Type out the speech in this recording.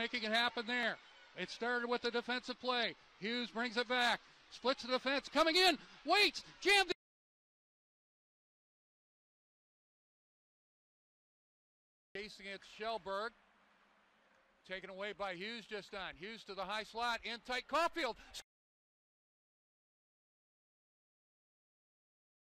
making it happen there. It started with the defensive play. Hughes brings it back, splits the defense, coming in, waits, jammed. Chasing it, Shellberg. Taken away by Hughes just on. Hughes to the high slot, in tight Caufield.